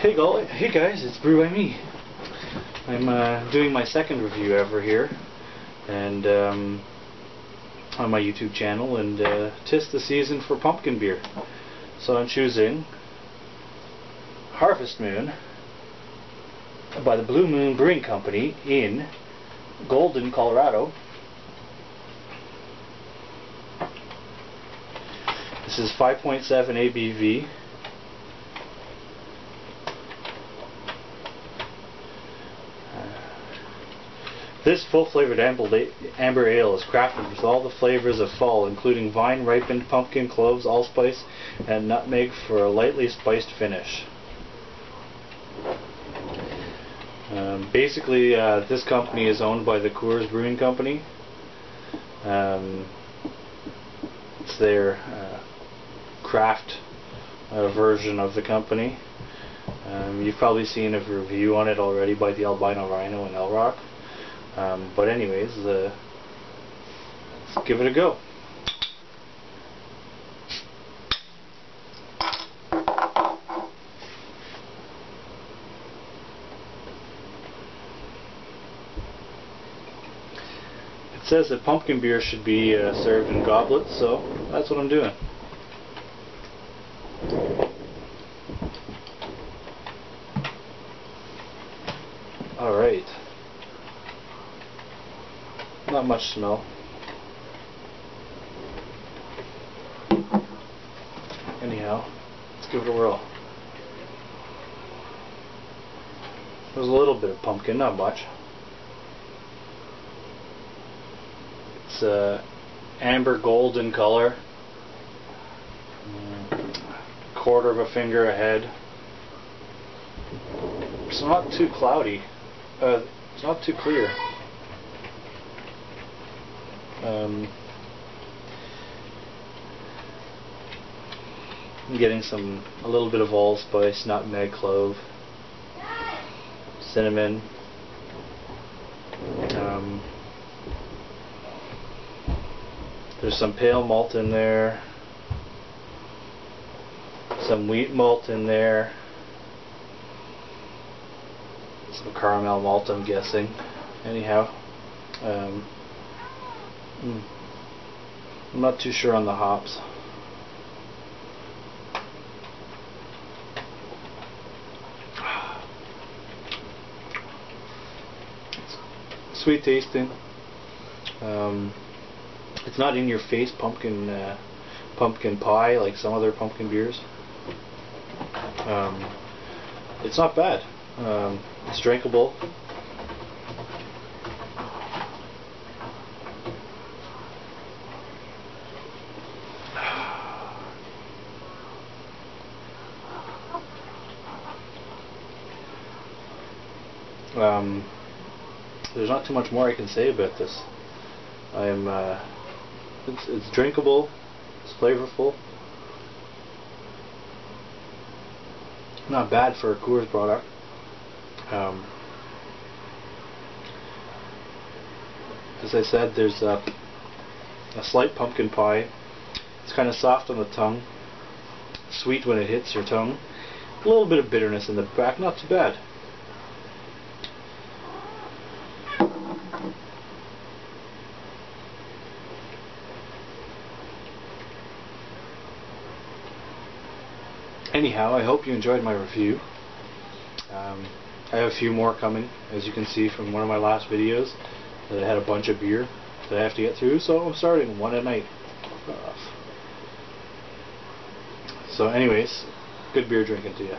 Hey, go hey guys, it's Brew by Me. I'm uh, doing my second review ever here, and um, on my YouTube channel, and uh, tis the season for pumpkin beer. So I'm choosing Harvest Moon by the Blue Moon Brewing Company in Golden, Colorado. This is 5.7 ABV. This full-flavored amber ale is crafted with all the flavors of fall, including vine-ripened pumpkin, cloves, allspice, and nutmeg for a lightly spiced finish. Um, basically, uh, this company is owned by the Coors Brewing Company. Um, it's their uh, craft uh, version of the company. Um, you've probably seen a review on it already by the Albino Rhino and Elrock. Um, but anyways, uh, let's give it a go. It says that pumpkin beer should be uh, served in goblets, so that's what I'm doing. Alright. Not much smell. Anyhow, let's give it a whirl. There's a little bit of pumpkin, not much. It's uh, amber golden color. Quarter of a finger ahead. It's not too cloudy. Uh, it's not too clear. Um, I'm getting some a little bit of allspice, nutmeg, clove, cinnamon. Um, there's some pale malt in there, some wheat malt in there, some caramel malt I'm guessing. Anyhow. Um, Hmm. I'm not too sure on the hops. sweet tasting. Um, it's not in your face pumpkin uh, pumpkin pie like some other pumpkin beers. Um, it's not bad. Um, it's drinkable. Um, there's not too much more I can say about this. I'm, uh, it's, it's drinkable, it's flavorful. Not bad for a Coors product. Um, as I said, there's a, a slight pumpkin pie. It's kind of soft on the tongue, sweet when it hits your tongue. A little bit of bitterness in the back, not too bad. Anyhow, I hope you enjoyed my review. Um, I have a few more coming, as you can see from one of my last videos, that I had a bunch of beer that I have to get through, so I'm starting one a night. So anyways, good beer drinking to you.